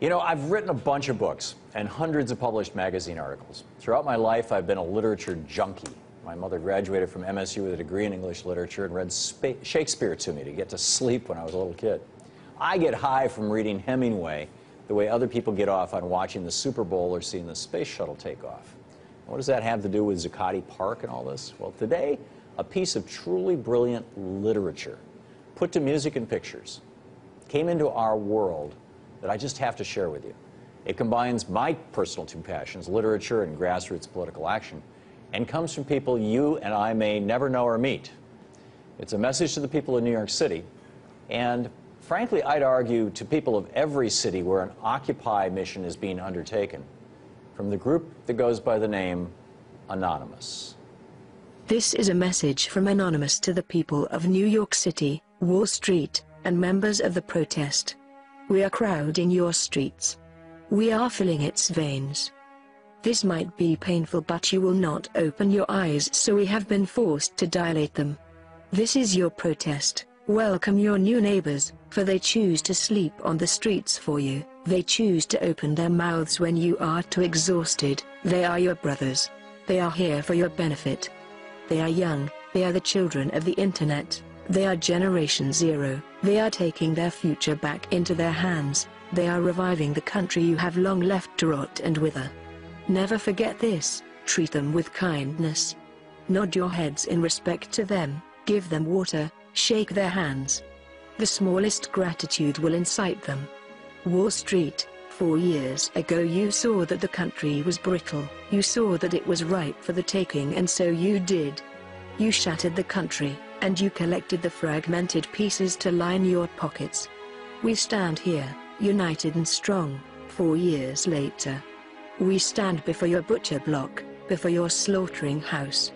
You know, I've written a bunch of books and hundreds of published magazine articles. Throughout my life, I've been a literature junkie. My mother graduated from MSU with a degree in English literature and read Shakespeare to me to get to sleep when I was a little kid. I get high from reading Hemingway the way other people get off on watching the Super Bowl or seeing the space shuttle take off. What does that have to do with Zuccotti Park and all this? Well, today, a piece of truly brilliant literature, put to music and pictures, came into our world that I just have to share with you. It combines my personal two passions, literature and grassroots political action, and comes from people you and I may never know or meet. It's a message to the people of New York City, and frankly, I'd argue to people of every city where an Occupy mission is being undertaken, from the group that goes by the name Anonymous. This is a message from Anonymous to the people of New York City, Wall Street, and members of the protest. We are crowding your streets. We are filling its veins. This might be painful but you will not open your eyes so we have been forced to dilate them. This is your protest. Welcome your new neighbors, for they choose to sleep on the streets for you. They choose to open their mouths when you are too exhausted. They are your brothers. They are here for your benefit. They are young, they are the children of the internet. They are Generation Zero. They are taking their future back into their hands. They are reviving the country you have long left to rot and wither. Never forget this, treat them with kindness. Nod your heads in respect to them, give them water, shake their hands. The smallest gratitude will incite them. Wall Street, four years ago you saw that the country was brittle, you saw that it was ripe for the taking and so you did. You shattered the country, and you collected the fragmented pieces to line your pockets. We stand here, united and strong, four years later. We stand before your butcher block, before your slaughtering house.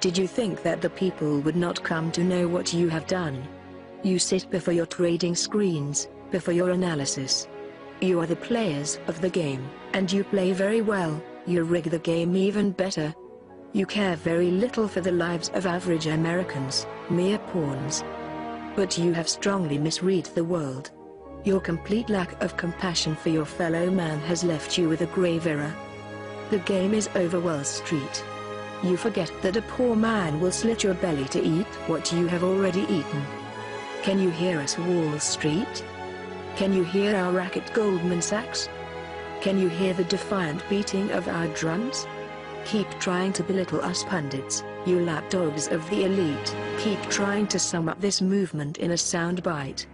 Did you think that the people would not come to know what you have done? You sit before your trading screens, before your analysis. You are the players of the game, and you play very well, you rig the game even better, you care very little for the lives of average Americans, mere pawns. But you have strongly misread the world. Your complete lack of compassion for your fellow man has left you with a grave error. The game is over Wall Street. You forget that a poor man will slit your belly to eat what you have already eaten. Can you hear us Wall Street? Can you hear our racket Goldman Sachs? Can you hear the defiant beating of our drums? Keep trying to belittle us pundits, you lapdogs of the elite. Keep trying to sum up this movement in a soundbite.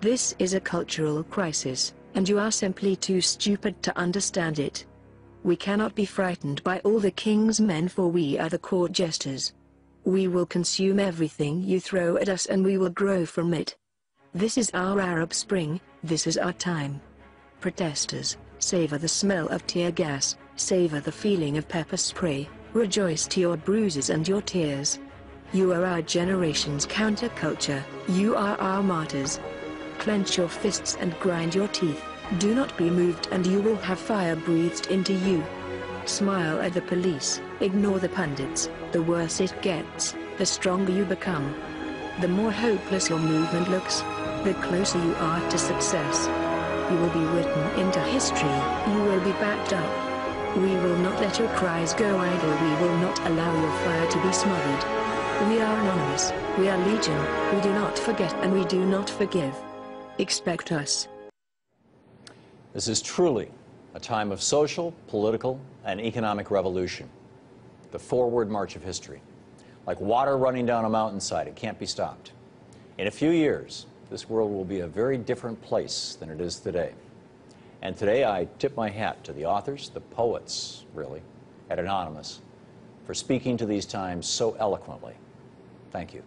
This is a cultural crisis, and you are simply too stupid to understand it. We cannot be frightened by all the king's men for we are the court jesters. We will consume everything you throw at us and we will grow from it. This is our Arab Spring, this is our time. Protesters, savor the smell of tear gas, savor the feeling of pepper spray, rejoice to your bruises and your tears. You are our generation's counterculture, you are our martyrs. Clench your fists and grind your teeth, do not be moved and you will have fire breathed into you. Smile at the police, ignore the pundits, the worse it gets, the stronger you become. The more hopeless your movement looks, the closer you are to success. You will be written into history, you will be backed up. We will not let your cries go idle. We will not allow your fire to be smothered. We are anonymous, we are legion, we do not forget and we do not forgive. Expect us. This is truly a time of social, political, and economic revolution. The forward march of history. Like water running down a mountainside, it can't be stopped. In a few years, this world will be a very different place than it is today. And today I tip my hat to the authors, the poets, really, at Anonymous, for speaking to these times so eloquently. Thank you.